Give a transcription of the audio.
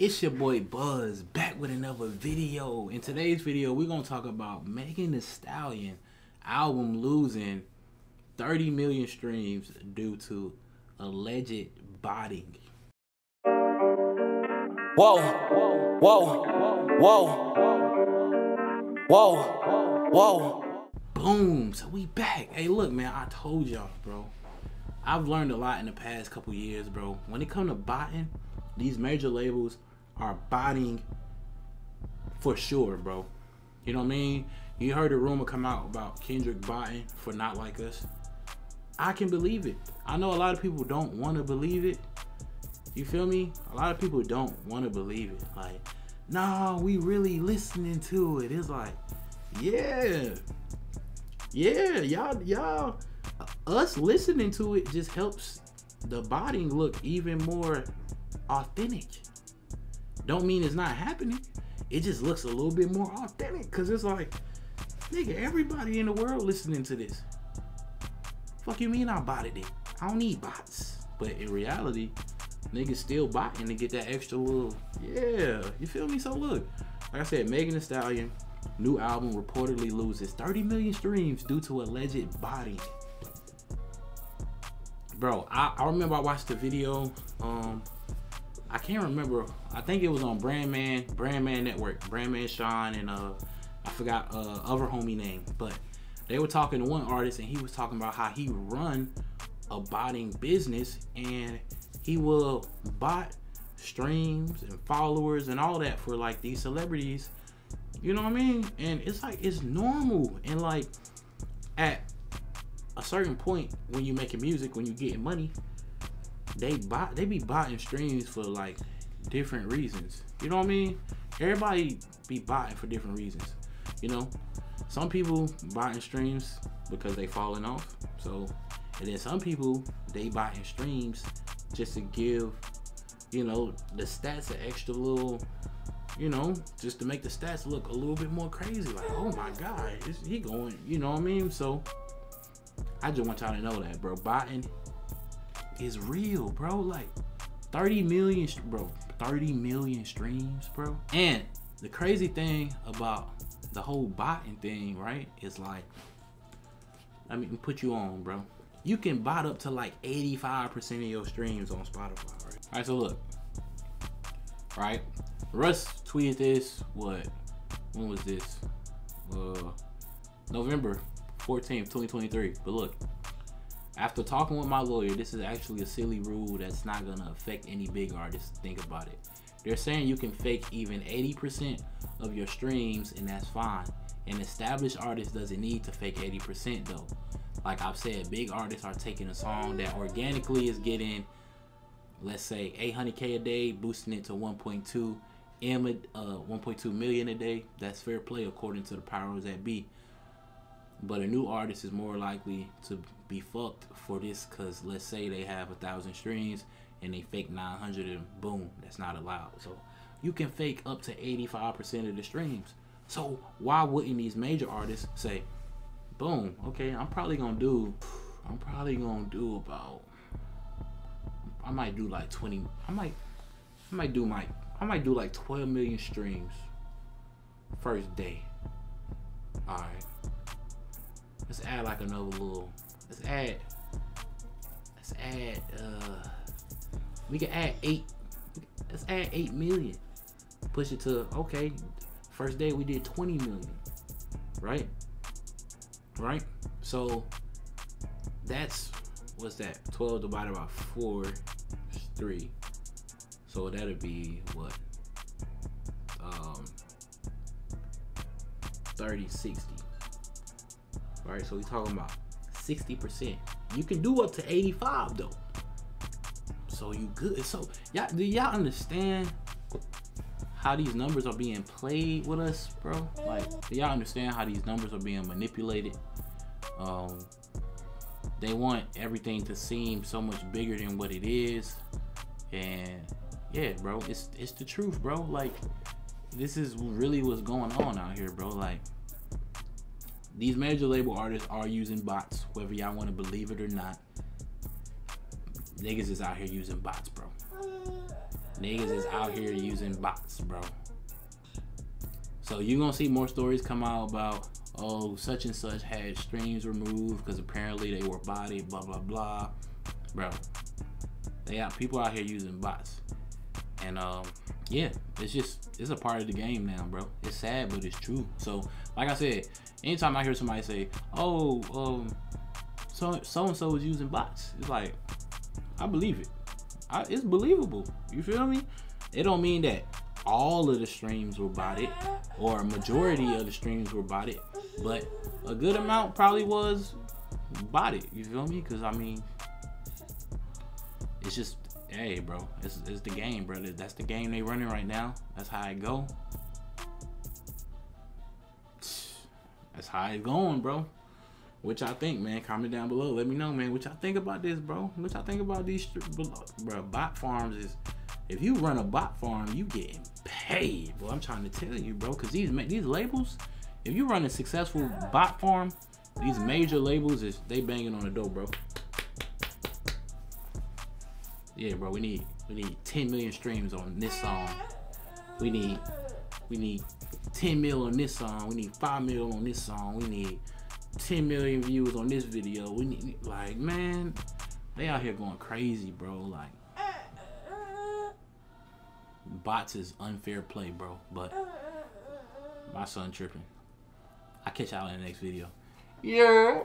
It's your boy Buzz back with another video. In today's video, we're gonna talk about Megan Thee Stallion album losing 30 million streams due to alleged botting. Whoa, whoa, whoa, whoa, whoa. whoa. Boom! So we back. Hey, look, man, I told y'all, bro. I've learned a lot in the past couple years, bro. When it come to botting, these major labels are botting for sure, bro. You know what I mean? You heard a rumor come out about Kendrick botting for Not Like Us. I can believe it. I know a lot of people don't want to believe it. You feel me? A lot of people don't want to believe it. Like, nah, we really listening to it. It's like, yeah. Yeah, y'all, y'all, us listening to it just helps the botting look even more authentic. Don't mean it's not happening. It just looks a little bit more authentic because it's like, nigga, everybody in the world listening to this. Fuck you mean I botted it? I don't need bots. But in reality, niggas still botting to get that extra little, yeah. You feel me? So look, like I said, Megan Thee Stallion, new album reportedly loses 30 million streams due to alleged botting. Bro, I, I remember I watched the video. Um, I can't remember. I think it was on Brandman, Brandman Network, Brandman Sean, and uh, I forgot uh other homie name, but they were talking to one artist, and he was talking about how he run a botting business, and he will bot streams and followers and all that for like these celebrities. You know what I mean? And it's like it's normal, and like at a certain point when you're making music, when you're getting money, they buy they be buying streams for like different reasons. You know what I mean? Everybody be buying for different reasons. You know, some people buying streams because they falling off. So, and then some people they buying streams just to give, you know, the stats an extra little, you know, just to make the stats look a little bit more crazy. Like, oh my god, is he going? You know what I mean? So, I just want y'all to know that, bro. Botting is real, bro. Like 30 million, bro. 30 million streams, bro. And the crazy thing about the whole botting thing, right, is like, let me put you on, bro. You can bot up to like 85% of your streams on Spotify, right? All right, so look, right? Russ tweeted this, what, when was this? Uh, November 14th, 2023. But look, after talking with my lawyer, this is actually a silly rule that's not gonna affect any big artists. Think about it. They're saying you can fake even 80% of your streams, and that's fine. An established artist doesn't need to fake 80% though. Like I've said, big artists are taking a song that organically is getting, let's say, 800k a day, boosting it to 1.2 m, uh, 1.2 million a day. That's fair play according to the powers that be. But a new artist is more likely to be fucked for this because let's say they have a thousand streams and they fake 900 and boom, that's not allowed. So you can fake up to 85% of the streams. So why wouldn't these major artists say, boom, okay, I'm probably gonna do, I'm probably gonna do about, I might do like 20, I might, I might do my, I might do like 12 million streams first day. All right. Let's add like another little. Let's add. Let's add. Uh, we can add eight. Let's add eight million. Push it to okay. First day we did twenty million. Right. Right. So that's what's that? Twelve divided by four is three. So that'll be what? Um, 30, 60. All right, so we talking about 60%. You can do up to 85 though. So you good. So y'all do y'all understand how these numbers are being played with us, bro? Like, do y'all understand how these numbers are being manipulated? Um they want everything to seem so much bigger than what it is. And yeah, bro, it's it's the truth, bro. Like this is really what's going on out here, bro. Like these major label artists are using bots, whether y'all want to believe it or not. Niggas is out here using bots, bro. Niggas is out here using bots, bro. So you gonna see more stories come out about oh such and such had streams removed because apparently they were botted, blah blah blah. Bro. They got people out here using bots. And um yeah, it's just it's a part of the game now, bro. It's sad, but it's true. So, like I said, anytime I hear somebody say, "Oh, um, so so and so is using bots," it's like I believe it. I, it's believable. You feel me? It don't mean that all of the streams were botted or a majority of the streams were botted, but a good amount probably was botted. You feel me? Because I mean, it's just hey, bro, it's, it's the game, brother. That's the game they running right now. That's how it go. That's how it going, bro. What y'all think, man? Comment down below. Let me know, man. What y'all think about this, bro? What y'all think about these, bro? Bot farms is, if you run a bot farm, you getting paid, bro. I'm trying to tell you, bro. Cause these make these labels, if you run a successful bot farm, these major labels is they banging on the door, bro. Yeah, bro. We need we need 10 million streams on this song. We need we need 10 mil on this song. We need 5 mil on this song. We need 10 million views on this video. We need like man, they out here going crazy, bro. Like bots is unfair play, bro. But my son tripping. I catch y'all in the next video. Yeah.